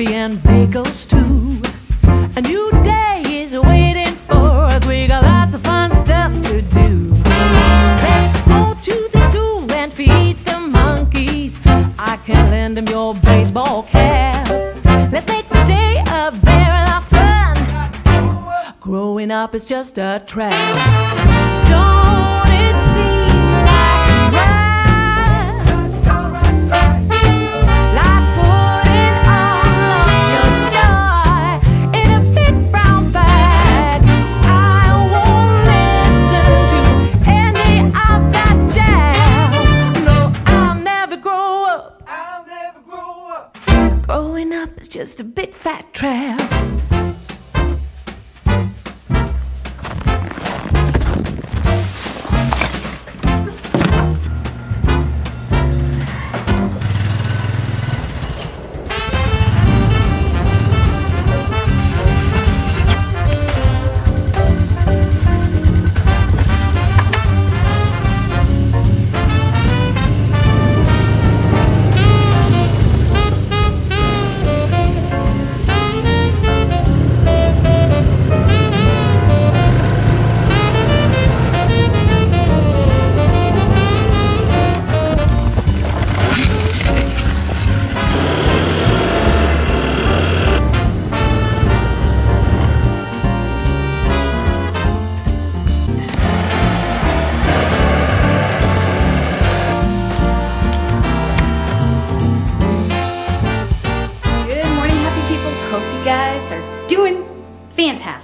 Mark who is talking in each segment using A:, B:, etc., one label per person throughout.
A: coffee and bagels too. A new day is waiting for us. We got lots of fun stuff to do. Let's go to the zoo and feed the monkeys. I can lend them your baseball cap. Let's make the day a barrel of fun. Growing up is just a trap.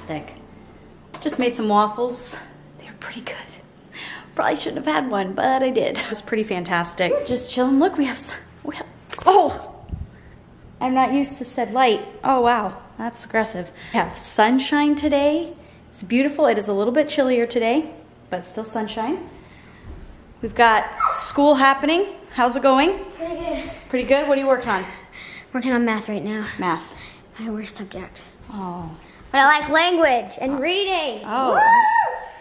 B: Fantastic. Just made some waffles. They were pretty good. Probably shouldn't have had one, but I did. It was pretty fantastic. Just chilling. Look, we have, s- we have, oh! I'm not used to said light. Oh, wow. That's aggressive. We have sunshine today. It's beautiful. It is a little bit chillier today, but still sunshine. We've got school happening. How's it going?
C: Pretty good.
B: Pretty good. What are you working on?
C: Working on math right now.
B: Math.
C: My worst subject.
B: Oh.
C: But I like language and reading.
B: Oh.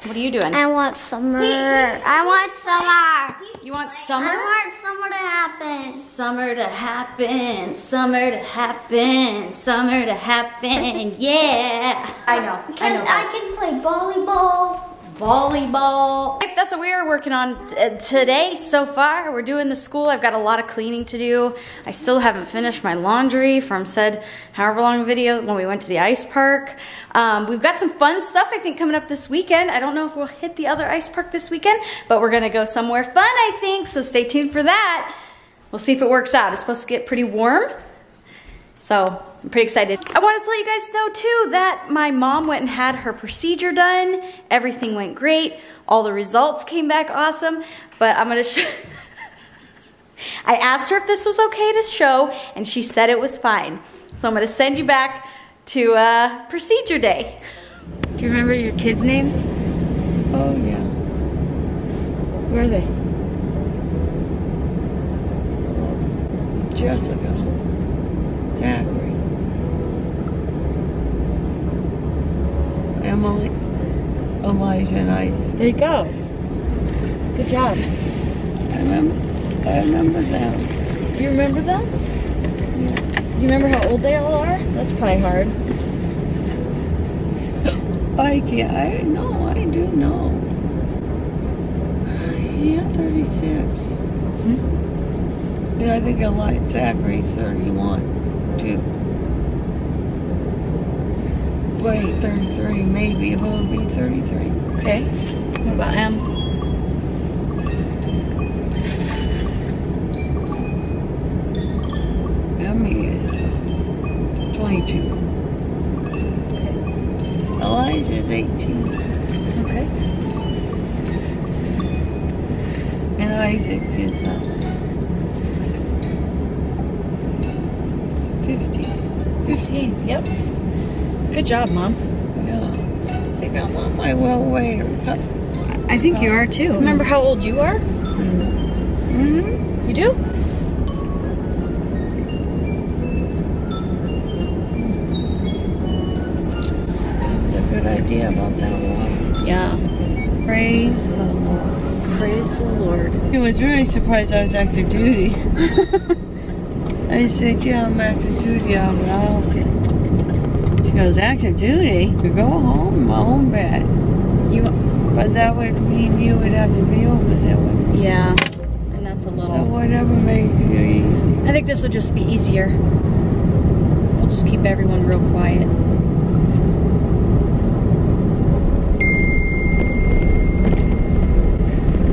B: What are you doing?
C: I want summer. I want summer.
B: You want summer?
C: I want summer to happen.
B: Summer to happen, summer to happen, summer to happen, yeah. I know, I know.
C: I can play volleyball.
B: Volleyball. That's what we are working on uh, today so far. We're doing the school. I've got a lot of cleaning to do. I still haven't finished my laundry from said however long video when we went to the ice park. Um, we've got some fun stuff I think coming up this weekend. I don't know if we'll hit the other ice park this weekend, but we're gonna go somewhere fun I think, so stay tuned for that. We'll see if it works out. It's supposed to get pretty warm. So I'm pretty excited. I wanted to let you guys know too that my mom went and had her procedure done. Everything went great. All the results came back awesome. But I'm gonna show. I asked her if this was okay to show, and she said it was fine. So I'm gonna send you back to uh, procedure day.
D: Do you remember your kids' names?
E: Oh, yeah.
D: Where are they?
E: Jessica. Zachary. Emily. Elijah and Isaac.
D: There you go. Good job.
E: I remember. I remember them.
D: You remember them? You remember how old they all are? That's probably hard.
E: I can't. I know. I do know. Yeah, 36. Hmm? And I think Eli- Zachary's 31, too. Wait, 33, maybe. It will be 33.
D: Okay. What about Em?
E: Emmy is 22. Elijah is 18.
D: Okay.
E: And Isaac is uh, 15.
D: 15. Yep. Good job, Mom.
E: Yeah. I think I'm on my well way to recover.
D: I think you are too. Remember how old you are?
E: Mm-hmm.
D: You do?
E: It's a good idea about that water.
D: Yeah.
E: Praise the Lord.
D: Praise the Lord.
E: He was really surprised I was active duty. I said, yeah, I'm active duty. I'm not She goes, active duty? You go home, my own bed.
B: You,
E: But that would mean you would have to be over there with me.
B: yeah, and that's a little.
E: So whatever makes you easy.
B: I think this will just be easier. We'll just keep everyone real quiet.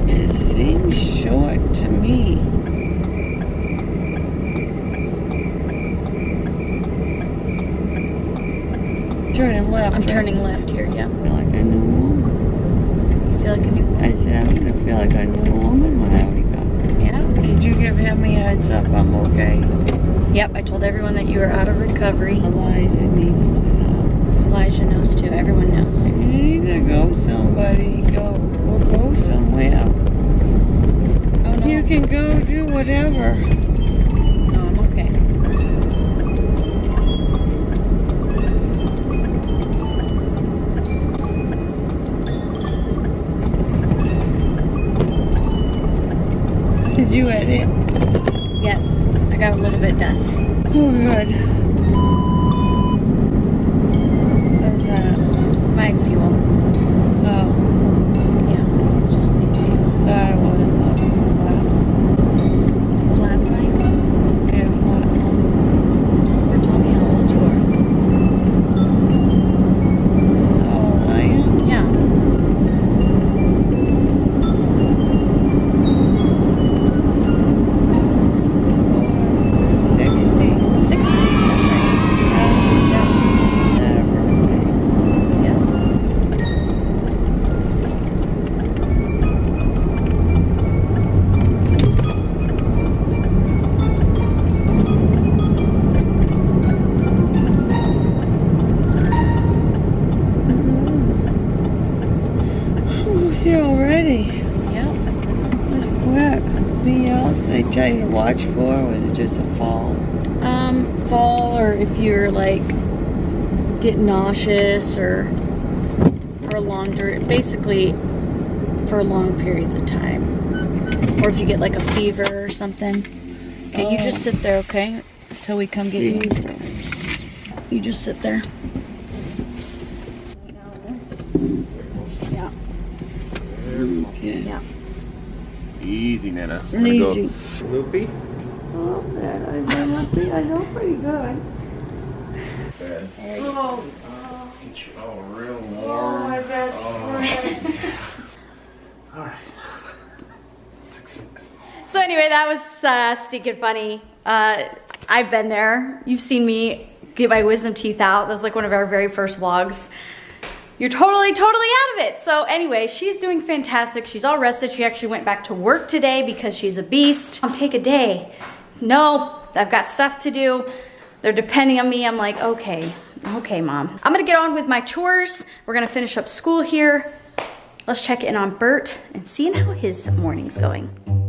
E: It seems short to me. Turning left.
B: I'm
E: right?
B: turning left here, yeah.
E: I feel like a new woman.
B: You feel like a new
E: I said, I'm gonna feel like a new woman when I wake up.
B: Yeah.
E: Did you give him a heads up? I'm okay.
B: Yep, I told everyone that you were out of recovery.
E: Elijah needs to know.
B: Elijah knows too. Everyone knows.
E: You need to go somebody. Go. Or go somewhere.
B: Oh no.
E: You can go do whatever. You edit?
B: Yes, I got a little bit done.
E: Oh, good. Else they tell you to watch for, or was it just a fall?
B: Um, fall or if you're like get nauseous or for a long dur basically for long periods of time. Or if you get like a fever or something. Okay, you just sit there, okay? Until we come get you. You just sit there. Yeah. Yeah.
F: Easy, Nana. I'm gonna
E: Easy.
F: go loopy.
E: Oh, man, I, I, must be, I know pretty good.
F: Bad.
E: Oh,
F: Oh, real
E: oh,
F: warm.
E: my best friend.
F: All right. Success.
B: So anyway, that was uh, stinking funny. Uh, I've been there. You've seen me get my wisdom teeth out. That was like one of our very first vlogs. You're totally, totally out of it. So anyway, she's doing fantastic. She's all rested. She actually went back to work today because she's a beast. I'll take a day. No, I've got stuff to do. They're depending on me. I'm like, okay, okay, mom. I'm gonna get on with my chores. We're gonna finish up school here. Let's check in on Bert and seeing how his morning's going.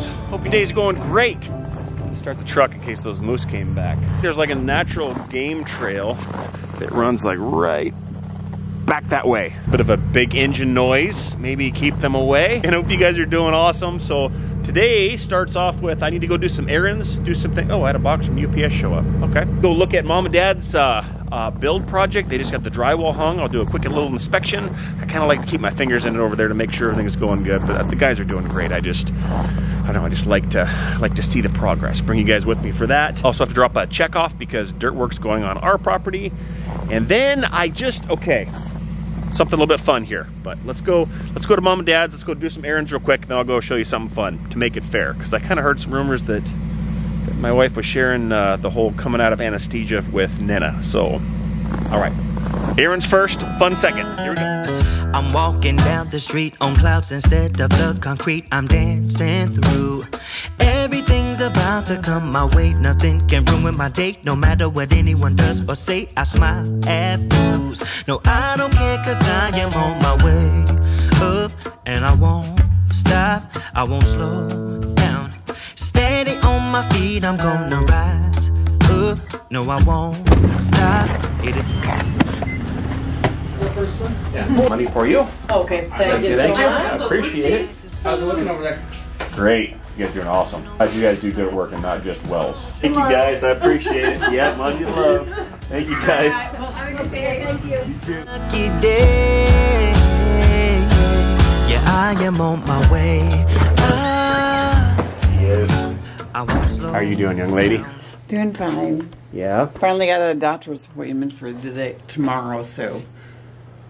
F: Hope your day's going great. Start the truck in case those moose came back. There's like a natural game trail that runs like right back that way. Bit of a big engine noise, maybe keep them away. And hope you guys are doing awesome. So today starts off with I need to go do some errands, do something. Oh, I had a box from UPS show up. Okay. Go look at mom and dad's uh, uh, build project. They just got the drywall hung. I'll do a quick little inspection. I kind of like to keep my fingers in it over there to make sure everything's going good. But the guys are doing great. I just, I don't know. I just like to like to see the progress. Bring you guys with me for that. Also have to drop a check off because dirt work's going on our property. And then I just okay something a little bit fun here. But let's go let's go to mom and dad's, let's go do some errands real quick, and then I'll go show you something fun to make it fair. Because I kind of heard some rumors that My wife was sharing uh, the whole coming out of anesthesia with Nena. So, all right. errands first, fun second. Here we go.
G: I'm walking down the street on clouds instead of the concrete I'm dancing through. Everything's about to come my way, nothing can ruin my day. No matter what anyone does or say, I smile at fools. No, I don't care, cause I am on my way up, and I won't stop, I won't slow down. Steady on my feet, I'm gonna rise up. No, I won't stop. Hit it.
F: Yeah, money for you.
E: Okay, thank you so
F: Thank you.
E: much.
F: I appreciate it.
H: How's it looking over there?
F: Great. You guys doing awesome. Glad you guys do good work and not just wells. Thank you guys. I appreciate it. Yeah, much love. Thank you guys. Right, well, I'm gonna say thank you.
G: lucky day. Yeah, I am on my way.
F: Yes.
G: I won't slow.
F: How are you doing, young lady?
E: Doing fine.
F: Yeah.
E: Finally got a doctor's appointment for today, tomorrow, so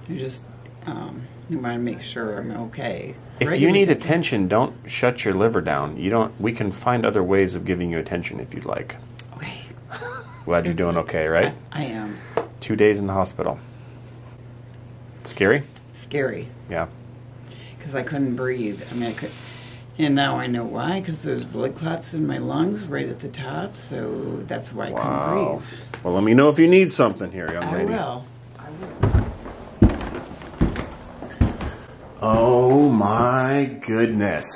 E: you just um, you want to make sure I'm okay.
F: If
E: Right,
F: you need
E: can-
F: attention, don't shut your liver down. You don't. We can find other ways of giving you attention if you'd like.
E: Okay,
F: Glad you're doing okay, right?
E: I am
F: Two days in the hospital. Scary?
E: scary
F: Yeah.
E: because I couldn't breathe. I mean, I could, and now I know why because there's blood clots in my lungs right at the top, so that's why I couldn't breathe.
F: Well, let me know if you need something here, young
E: I
F: lady.
E: will.
F: Oh my goodness.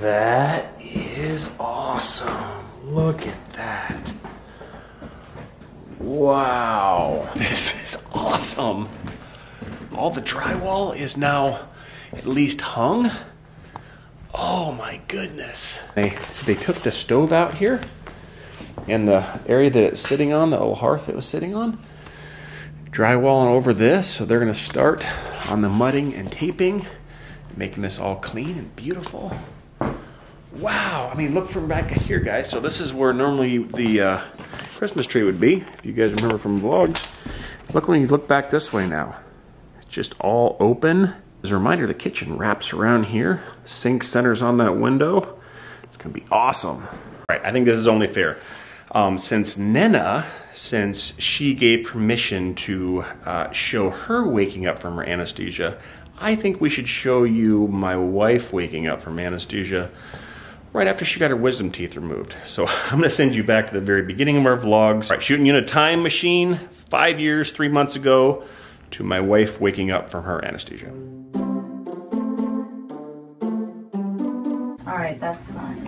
F: That is awesome. Look at that. Wow. This is awesome. All the drywall is now at least hung. Oh my goodness. They, they took the stove out here and the area that it's sitting on, the old hearth it was sitting on drywalling over this. So they're going to start on the mudding and taping, making this all clean and beautiful. Wow. I mean, look from back here, guys. So this is where normally the uh, Christmas tree would be, if you guys remember from vlogs. Look when you look back this way now. It's just all open. As a reminder, the kitchen wraps around here. Sink centers on that window. It's going to be awesome. All right, I think this is only fair. Um, since Nena, since she gave permission to uh, show her waking up from her anesthesia, I think we should show you my wife waking up from anesthesia right after she got her wisdom teeth removed. So I'm gonna send you back to the very beginning of our vlogs. Right, shooting you in a time machine five years, three months ago to my wife waking up from her anesthesia.
B: All right, that's fine.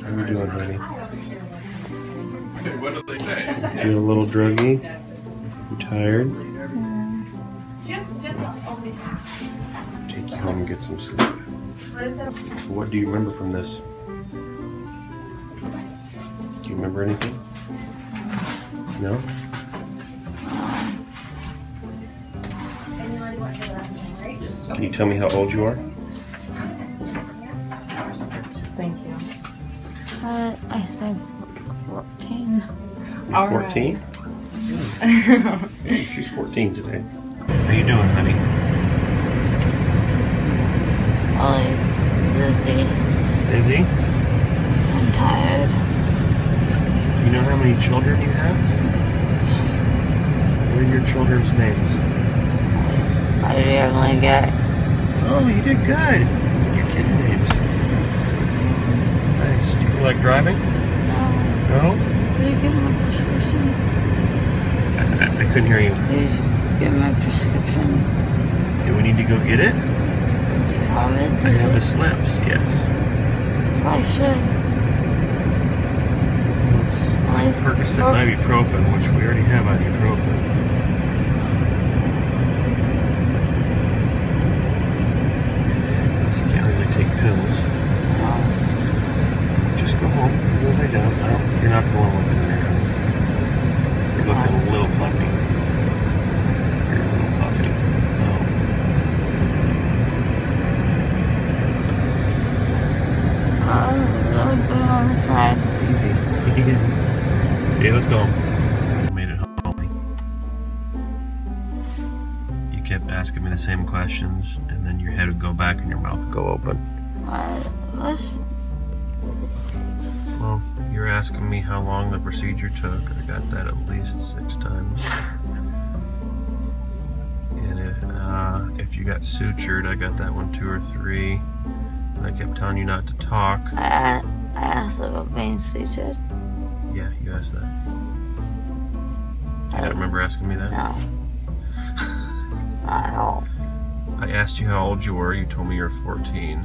F: How are you doing, honey?
H: What did they say?
F: Feel a little druggy? You tired? Just, just only Take you home and get some sleep. What do you remember from this? Do you remember anything? No? Can you tell me how old you are?
C: Uh, I said 14.
F: 14? She's 14 today. How are you doing, honey?
C: Ollie, Lizzie,
F: Busy?
C: I'm tired.
F: You know how many children you have? What are your children's names?
C: How did you get?
F: Oh, you did good. Your kids' names. Nice. Do you feel like driving? No?
C: Did you give my prescription?
F: I, I- I couldn't hear you.
C: Did you give my prescription?
F: Do we need to go get it?
C: Do you want to
F: I have
C: do
F: the
C: it?
F: slips, yes.
C: I should.
F: It's Percocet and ibuprofen, which we already have ibuprofen. So you can't really take pills. Just go home, go lay down. I don't, you're not going with it there. You're looking a little puffy. You're a little puffy. Oh.
C: I'll be on the side.
F: Easy, easy. Okay, let's go. Made it home. You kept asking me the same questions, and then your head would go back and your mouth would go open.
C: I listened.
H: Well, you're asking me how long the procedure took. I got that at least six times. and it, uh, if you got sutured, I got that one two or three. And I kept telling you not to talk.
C: I, I asked about being sutured.
H: Yeah, you asked that. Do you not remember asking me that?
C: No. Not at all.
H: I asked you how old you were. You told me you're 14.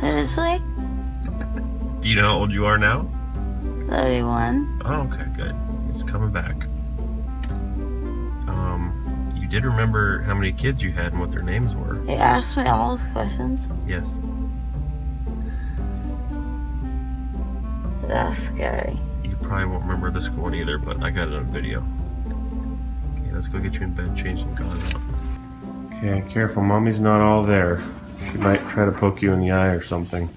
C: Seriously?
H: Do you know how old you are now?
C: 31.
H: Oh, okay, good. It's coming back. Um, you did remember how many kids you had and what their names were.
C: You asked me all those questions.
H: Yes.
C: That's scary.
H: You probably won't remember this one either, but I got it on video. Okay, let's go get you in bed, change some gauze out. Okay, careful. Mommy's not all there. She might try to poke you in the eye or something.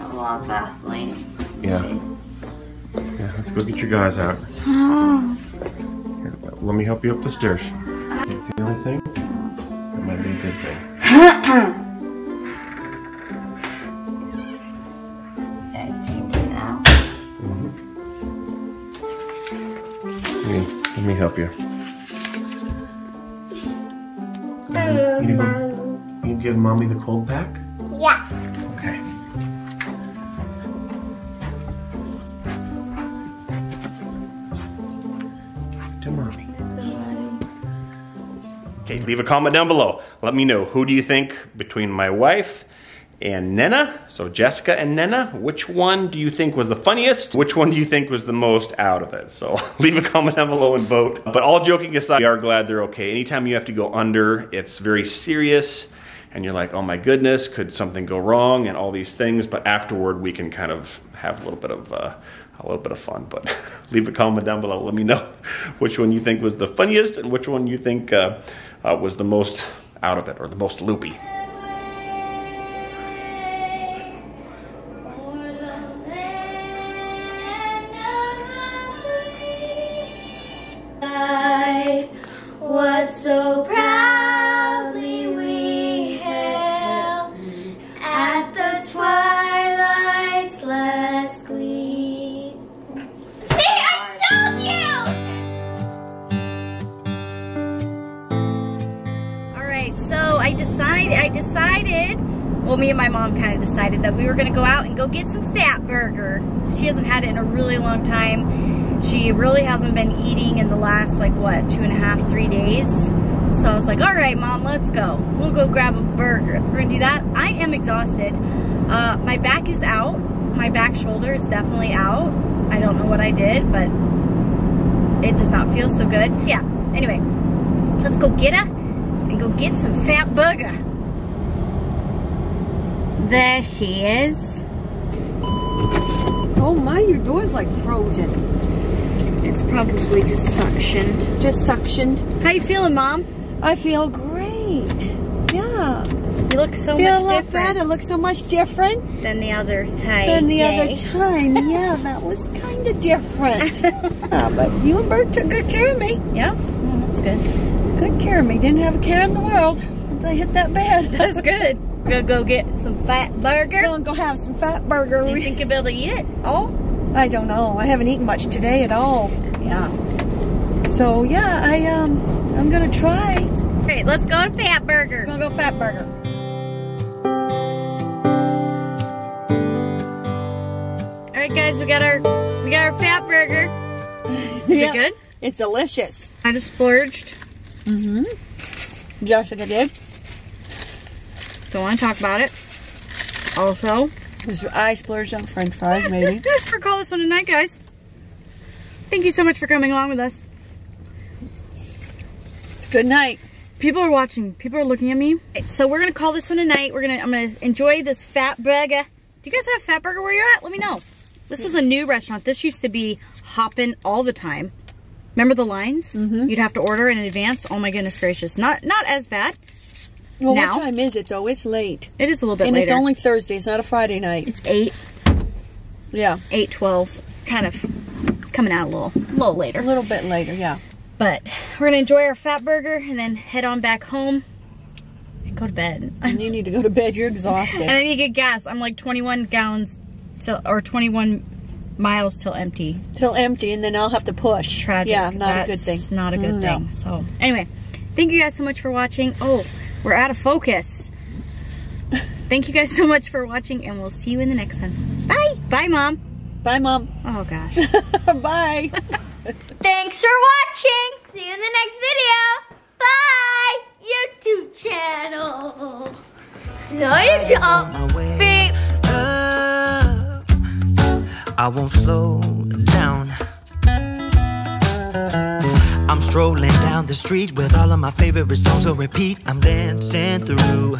C: A lot of Vaseline.
H: Yeah. Yeah, let's go get your guys out.
C: Oh.
H: Here, let me help you up the stairs. Can't feel anything? That might be a good thing.
C: I changed it now.
H: Mm-hmm. Let me, help you. You mommy the cold pack?
I: Yeah.
H: Okay. To mommy.
F: Okay, leave a comment down below. Let me know who do you think between my wife and Nena, so Jessica and Nena, which one do you think was the funniest? Which one do you think was the most out of it? So leave a comment down below and vote. But all joking aside, we are glad they're okay. Anytime you have to go under, it's very serious and you're like, oh my goodness, could something go wrong and all these things. But afterward, we can kind of have a little bit of uh, a little bit of fun. But leave a comment down below. Let me know which one you think was the funniest and which one you think uh, uh, was the most out of it or the most loopy.
B: Well, me and my mom kind of decided that we were gonna go out and go get some Fat Burger. She hasn't had it in a really long time. She really hasn't been eating in the last, like, what, two and a half, three days. So I was like, all right, mom, let's go. We'll go grab a burger. We're gonna do that. I am exhausted. Uh, my back is out. My back shoulder is definitely out. I don't know what I did, but it does not feel so good. Yeah, anyway, let's go get her and go get some fat burger. There she is.
J: Oh my, your door's like frozen.
B: It's probably just suctioned.
J: Just suctioned.
B: How you feeling, Mom?
J: I feel great. Yeah.
B: You look so
J: feel a
B: much
J: lot
B: different
J: better. Look so much different
B: than the other time.
J: than the
B: Yay.
J: other time. Yeah, that was kind of different. yeah, but you and Bert took good care of me.
B: Yeah, that's good.
J: Good care of me. Didn't have a care in the world once I hit that bed.
B: That's good. We're gonna go get some fat burger.
J: Gonna go have some fat burger.
B: You think you'll be able to eat it?
J: Oh, I don't know. I haven't eaten much today at all.
B: Yeah.
J: So yeah, I um, I'm gonna try.
B: Great, let's go to Fat Burger.
J: Gonna go fat burger.
B: All right, guys, we got our we got our Fat Burger. Is it good?
J: It's delicious.
B: I just splurged.
J: Mm-hmm. Jessica did.
B: Don't want to talk about it. Also,
J: Was I splurged on French fries, maybe?
B: Thanks for calling this one tonight, guys. Thank you so much for coming along with us.
J: Good night.
B: People are watching. People are looking at me. So we're gonna call this one a night. We're gonna I'm gonna enjoy this fat burger. Do you guys have fat burger where you're at? Let me know. This is a new restaurant. This used to be hopping all the time. Remember the lines? Mm-hmm. You'd have to order in advance. Oh my goodness gracious. Not not as bad.
J: Well,
B: Now?
J: what time is it though? It's late.
B: It is a little bit
J: and
B: later.
J: it's only Thursday. It's not a Friday night.
B: it's eight,
J: Yeah,
B: eight twelve. Kind of coming out a little, a little later.
J: a little bit later. Yeah.
B: But we're gonna enjoy our fat burger and then head on back home and go to bed.
D: And you need to go to bed. You're exhausted.
B: and I need to get gas. I'm like 21 gallons till, or 21 miles till empty.
D: Till empty, and then I'll have to push.
B: Tragic.
D: Yeah, not a good thing.
B: Not a good mm,
D: No.
B: thing. So anyway, thank you guys so much for watching. Oh, we're out of focus. thank you guys so much for watching, and we'll see you in the next one. Bye. Bye, mom.
D: Bye, mom.
B: Oh gosh.
D: Bye.
I: Thanks for watching. See you in the next video. Bye. YouTube channel. No, you don't.
G: my.
I: Beep.
G: up. I won't slow down. Strolling down the street with all of my favorite songs on repeat. I'm dancing through.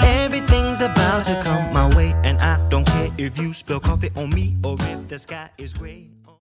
G: Everything's about to come my way, and I don't care if you spill coffee on me or if the sky is gray.